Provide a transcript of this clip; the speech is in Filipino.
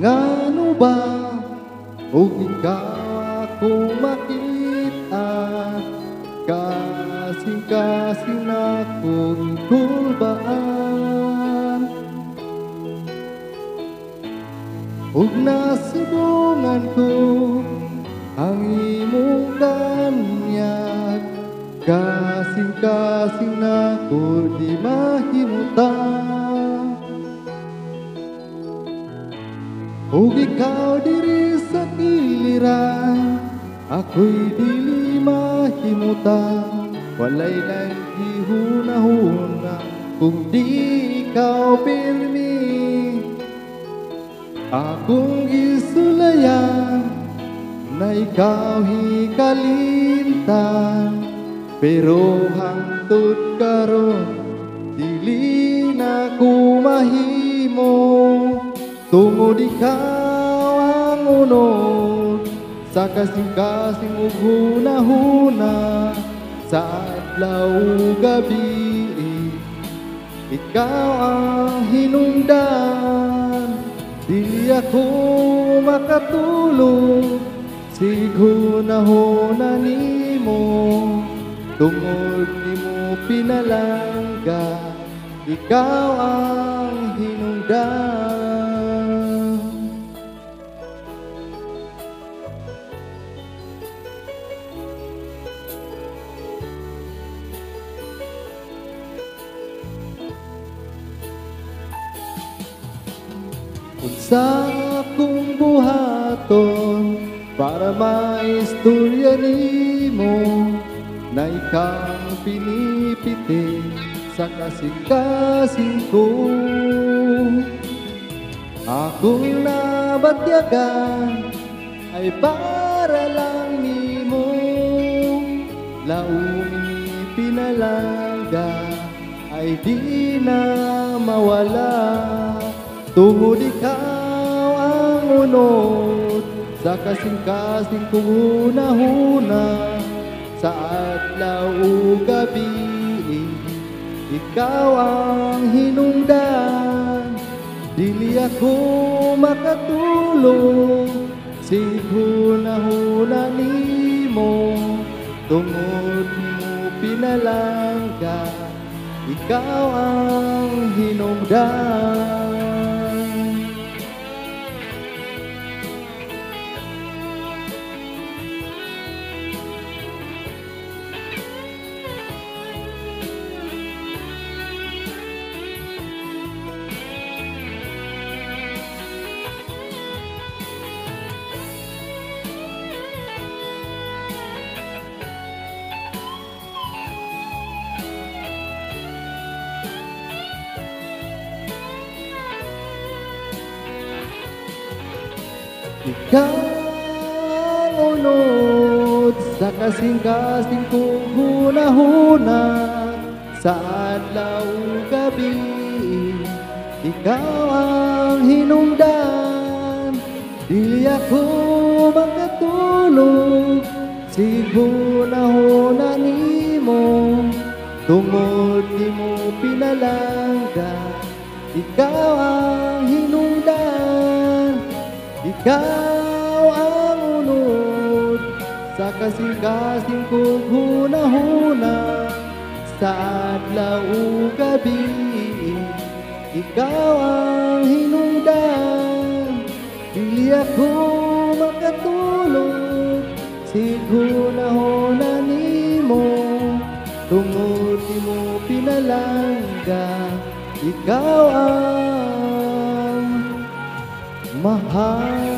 Ngano ba ug ikaw ako makita? Kasing-kasing akong kulbaan Ug nasubungan ko ang imong kanyag Kasing-kasing nako di mahimutan Ug ikaw diri sa giliran Ako'y dili mahimutan Walay lang gihuna-huna Kung di ikaw pirmi. Akong isulayan Na ikaw hikalimtan Pero hangtod karon Dili na ko mahimo Tungod ikaw ang unod Sa kasing-kasing ug huna-huna Sa adlaw gabi Ikaw ang hinungdan. Di ako makatulog Sighuna-huna nimo. Tungod nimo pinalangga Ikaw ang hinungdan Unsa akong buhaton para maistorya nimo na ikaw pinipiti sa kasing-kasing ko. Akong nabatyagan ay para lang nimo Laumi pinalaga ay di na mawala Tungod ikaw ang unod Sa kasing-kasing kong huna-huna Sa adlaw o gabi Ikaw ang hinungdan. Dili ako makatulog Sighuna-huna nimo. Tungod mo pinalangga Ikaw ang hinungdan Ikaw sa kasing-kasing kong huna-huna Sa adlaw gabi Ikaw ang hinungdan. Di ako makatulog Sighuna-huna nimo Tungod nimo pinalangga. Ikaw ang hinungdan ikaw ang unod sa kasing-kasing kong huna-huna sa adlaw gabi. Ikaw ang hinungdan, dili ako makatulog. Sighuna-huna nimo, tungod nimo pinalangga. Ikaw ang महान।